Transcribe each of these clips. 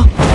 어?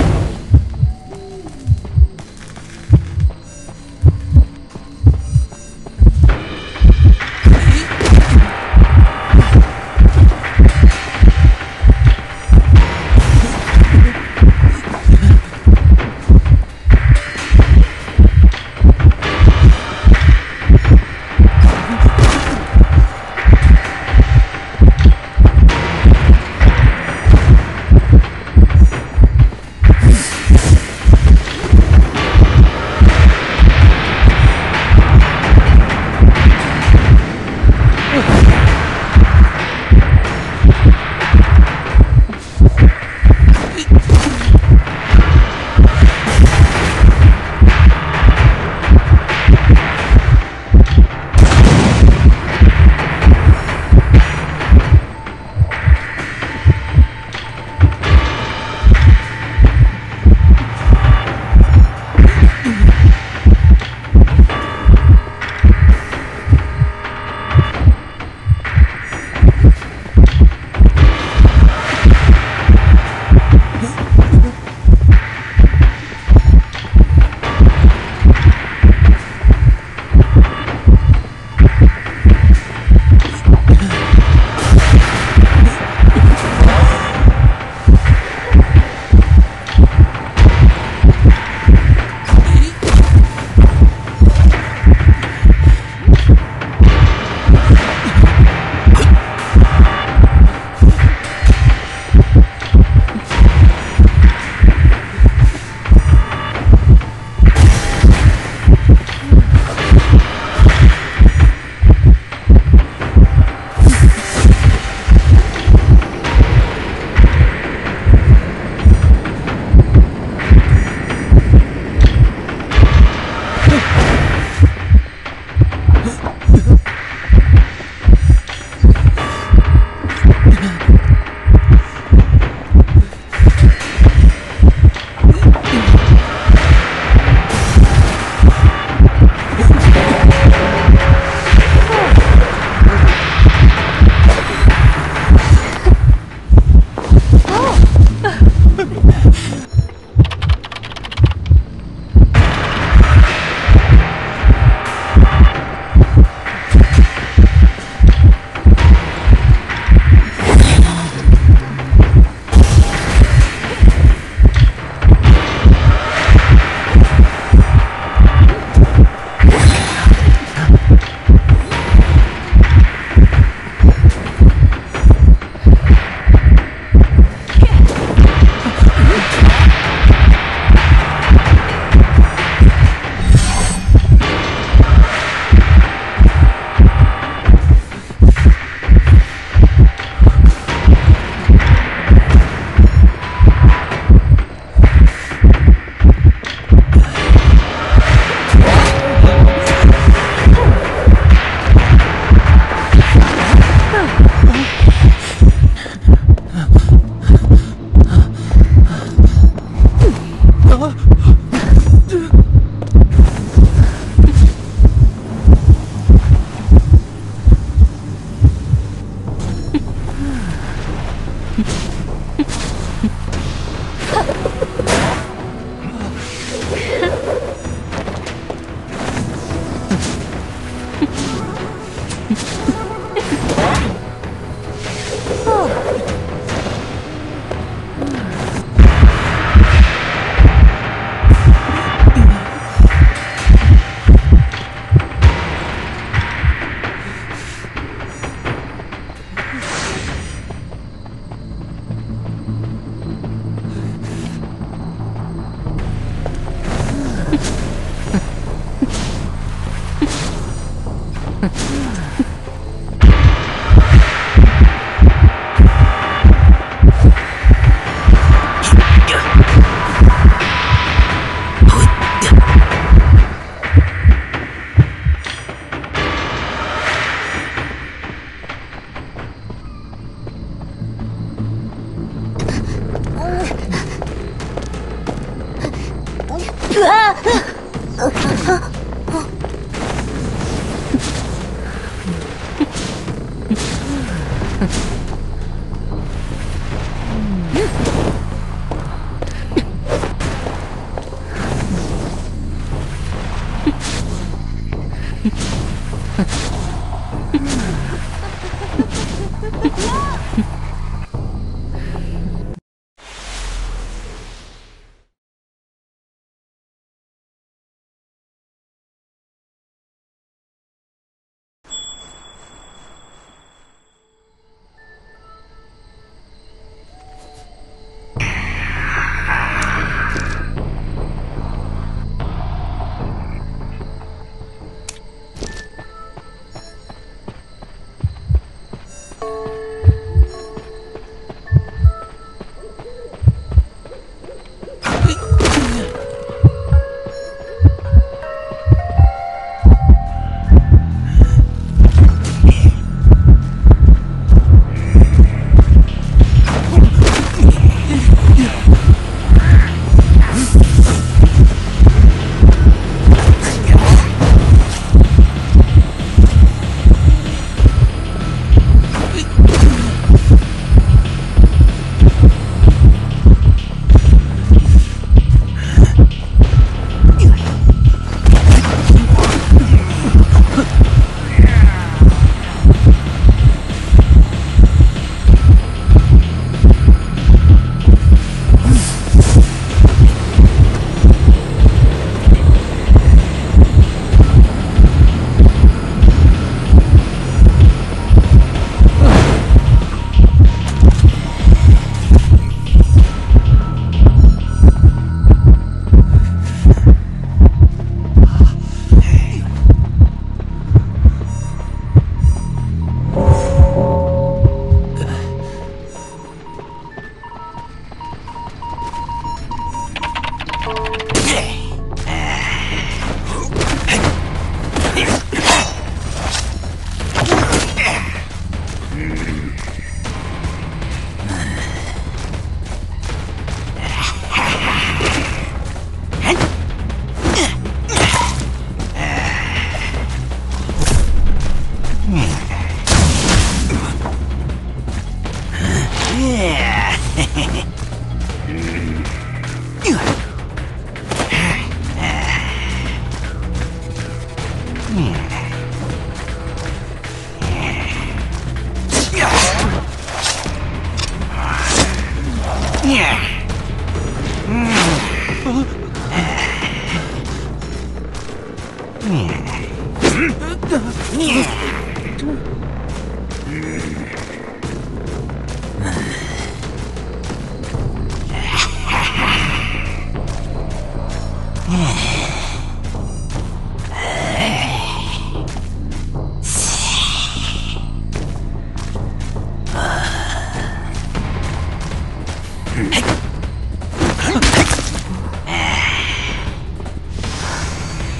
Ha ha.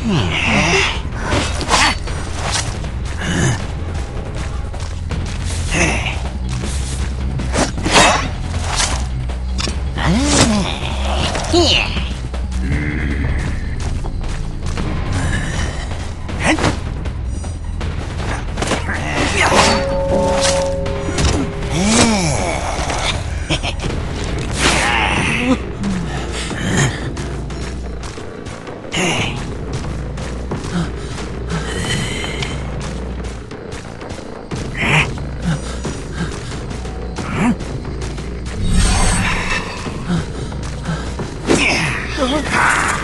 Hmm. 怎么